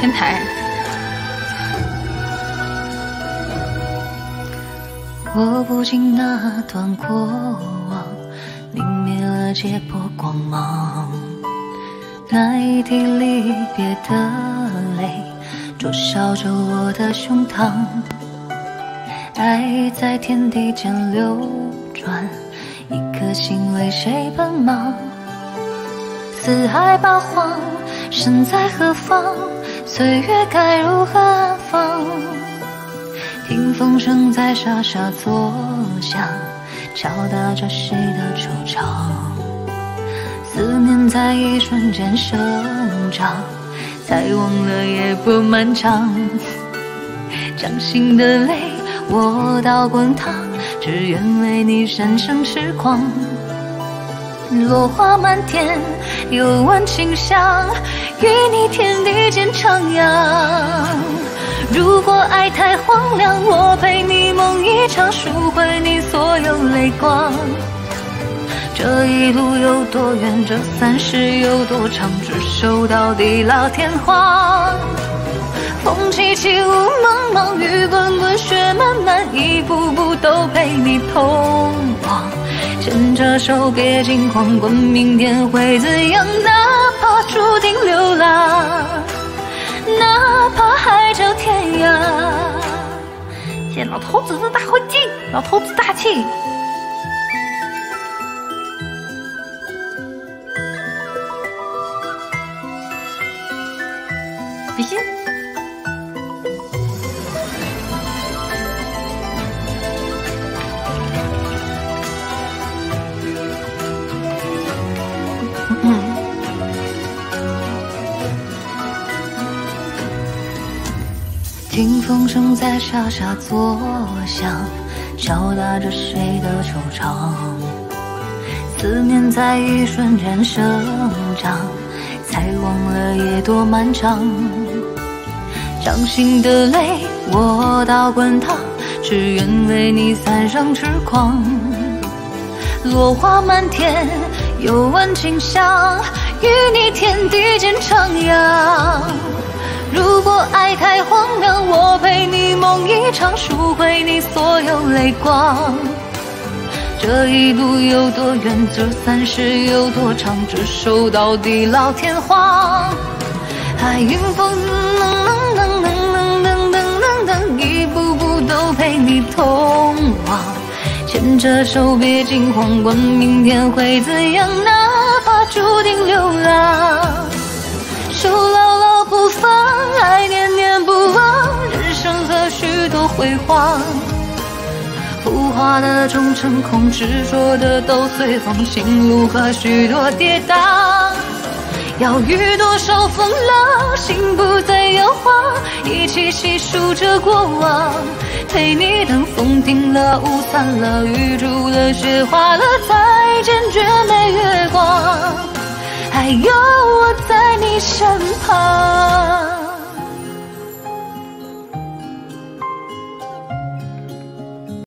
天台。握不紧那段过往，泯灭了结魄光芒。那一滴离别的泪，灼烧着我的胸膛。爱在天地间流转，一颗心为谁奔忙？四海八荒，身在何方？岁月该如何放？听风声在沙沙作响，敲打着谁的惆怅？思念在一瞬间生长，才忘了夜波漫长。掌心的泪，我到滚烫，只愿为你生生痴狂。落花满天，又闻清香，与你天地间徜徉。如果爱太荒凉，我陪你梦一场，赎回你所有泪光。这一路有多远，这三世有多长，执手到地老天荒。风起起，雾茫茫，雨滚滚，雪漫漫，一步步都陪你同。着手，别惊慌，管明天会怎样，哪怕注定流浪。哪怕海角天涯，谢老头子的大合金，老头子大气。比心。听风声在沙沙作响，敲打着谁的惆怅？思念在一瞬间生长，才忘了夜多漫长。掌心的泪，我到滚烫，只愿为你三生痴狂。落花满天，又闻清香，与你天地间徜徉。如果爱太荒凉，我陪你梦一场，赎回你所有泪光。这一路有多远，这三世有多长，执手到地老天荒。海云风噔噔噔噔噔噔噔噔，一步步都陪你同往。牵着手别惊慌，管明天会怎样，哪怕注定流浪。手牢牢不放。爱念念不忘，人生何须多辉煌？浮华的终成空，执着的都随风，心路何须多跌宕？要遇多少风浪，心不再摇晃，一起细数着过往。陪你等风停了，雾散了，雨住了，雪化了，再见绝美月光。还有我在你身旁。